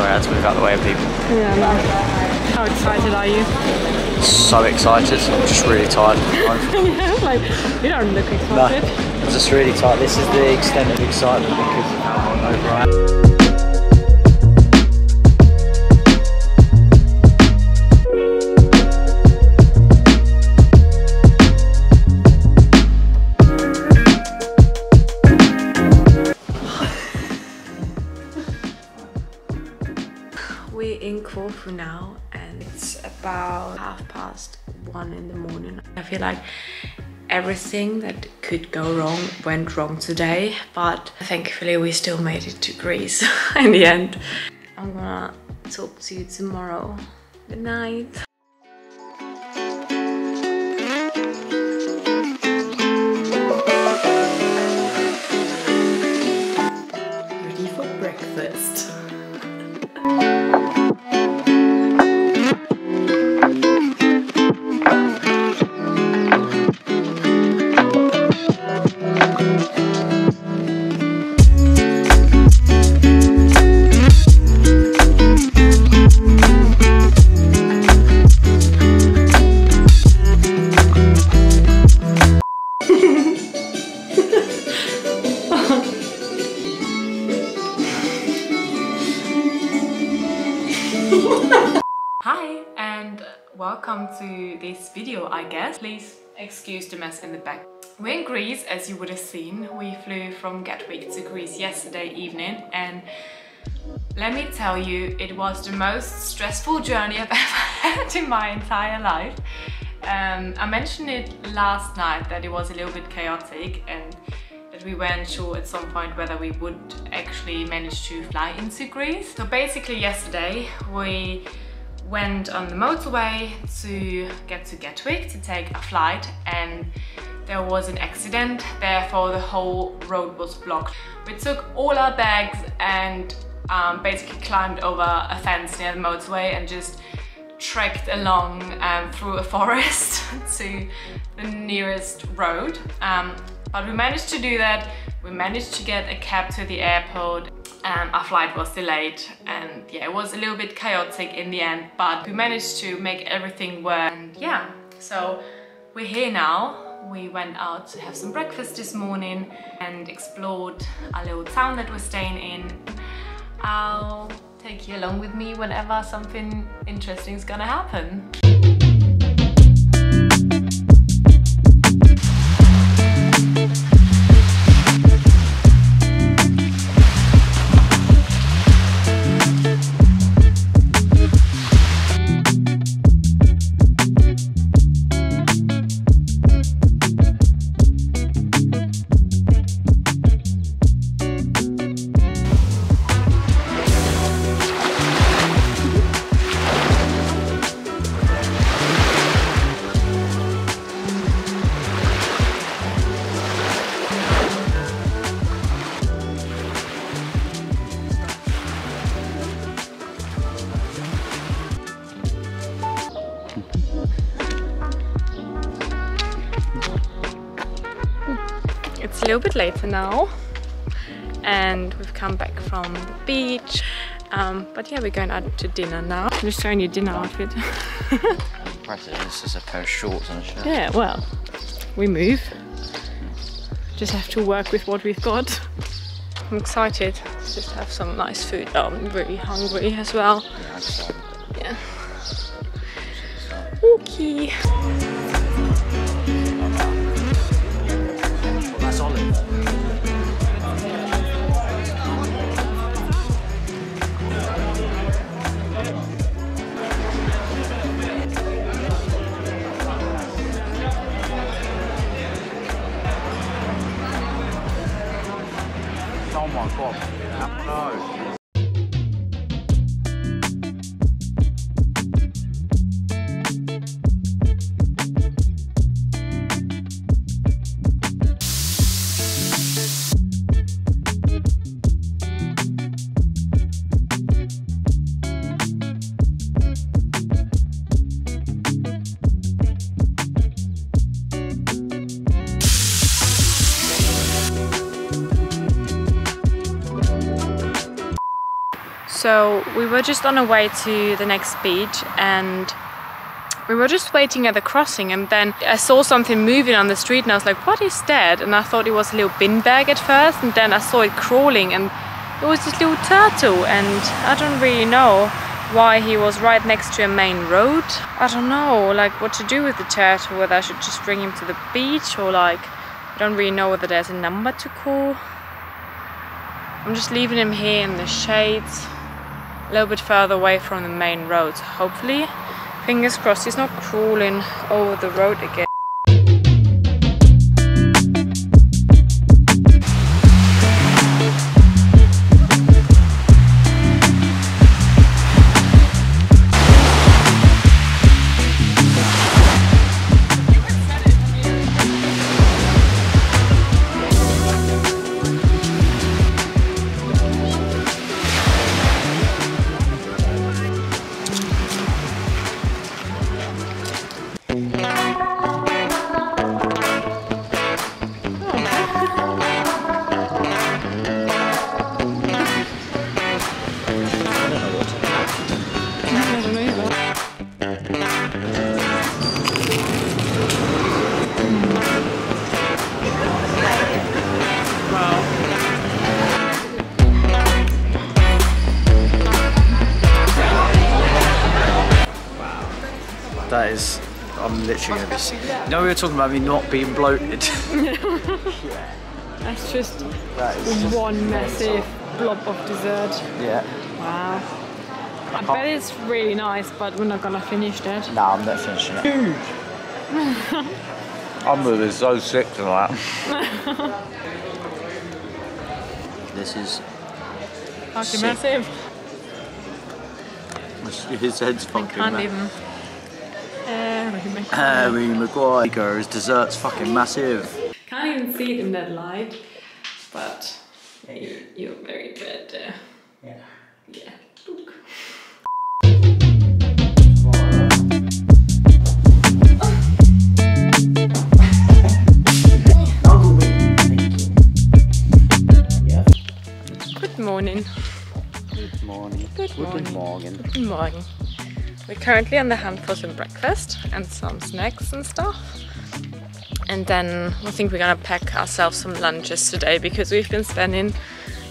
move out the way of people. Yeah, no. How excited are you? So excited, I'm just really tired. yeah, like, you don't look excited. no. I'm just really tired. This is the extent of excitement because of how hungover I am. Corfu now and it's about half past one in the morning. I feel like everything that could go wrong went wrong today, but thankfully we still made it to Greece in the end. I'm gonna talk to you tomorrow. Good night. Ready for breakfast. Video I guess. Please excuse the mess in the back. We're in Greece as you would have seen. We flew from Gatwick to Greece yesterday evening and let me tell you it was the most stressful journey I've ever had in my entire life. Um, I mentioned it last night that it was a little bit chaotic and that we weren't sure at some point whether we would actually manage to fly into Greece. So basically yesterday we went on the motorway to get to Gatwick to take a flight and there was an accident, therefore the whole road was blocked. We took all our bags and um, basically climbed over a fence near the motorway and just trekked along um, through a forest to the nearest road. Um, but we managed to do that. We managed to get a cab to the airport. Um, our flight was delayed and yeah, it was a little bit chaotic in the end, but we managed to make everything work. And yeah, so we're here now. We went out to have some breakfast this morning and explored a little town that we're staying in. I'll take you along with me whenever something interesting is gonna happen. It's a little bit later now and we've come back from the beach. Um, but yeah, we're going out to dinner now. I'm just showing you dinner outfit. Impressive, this is a pair of shorts and a shirt. yeah, well, we move. Just have to work with what we've got. I'm excited to just have some nice food. Oh, I'm really hungry as well. Yeah, Yeah. Okay. So we were just on our way to the next beach and we were just waiting at the crossing and then I saw something moving on the street and I was like, what is that? And I thought it was a little bin bag at first and then I saw it crawling and it was this little turtle and I don't really know why he was right next to a main road. I don't know like what to do with the turtle, whether I should just bring him to the beach or like I don't really know whether there's a number to call. I'm just leaving him here in the shades a little bit further away from the main road. Hopefully, fingers crossed he's not crawling over the road again. That is, I'm literally gonna be. sick. You know, we were talking about me not being bloated. That's just that is just one massive blob of dessert. Yeah. Wow. I bet it's really nice, but we're not gonna finish that. No, I'm not finishing it. I'm gonna so sick tonight. This is. Fucking Sick. massive. His head's I fucking. can't ma- even. Uh, Harry Maguire. Harry Maguire. His dessert's fucking massive. Can't even see it in that light, but you, you're very bad there. Uh, yeah. Yeah. Look. Good morning. Good morning. Good morning. morning. Good morning. We're currently on the hunt for some breakfast and some snacks and stuff. And then I think we're gonna pack ourselves some lunches today because we've been spending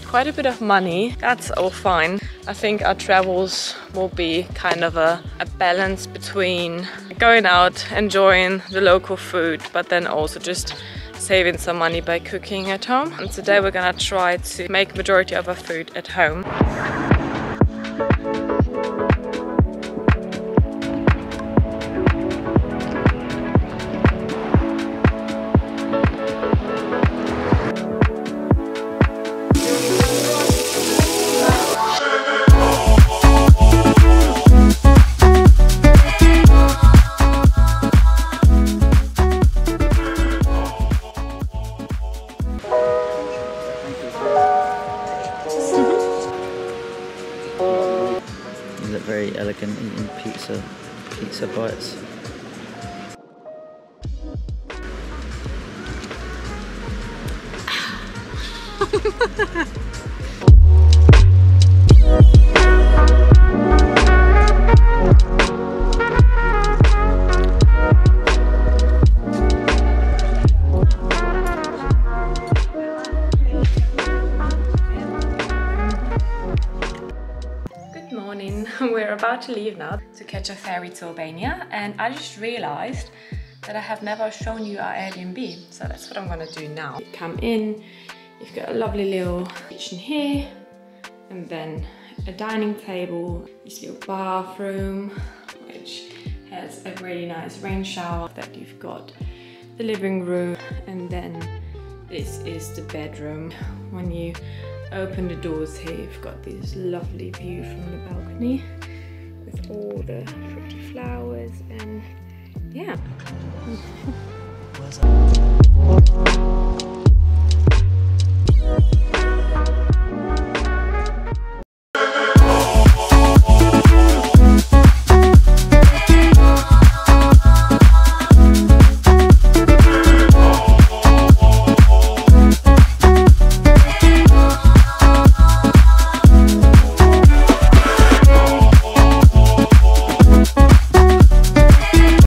quite a bit of money. That's all fine. I think our travels will be kind of a, a balance between going out, enjoying the local food, but then also just saving some money by cooking at home. And today we're gonna try to make majority of our food at home. Very elegant eating pizza, pizza bites. about to leave now to catch a ferry to Albania, and I just realized that I have never shown you our Airbnb, so that's what I'm gonna do now. Come in, you've got a lovely little kitchen here, and then a dining table, this little bathroom, which has a really nice rain shower. That you've got the living room, and then this is the bedroom. When you open the doors here, you've got this lovely view from the balcony with all the pretty flowers and yeah.